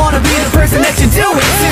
wanna be the person that you do it to.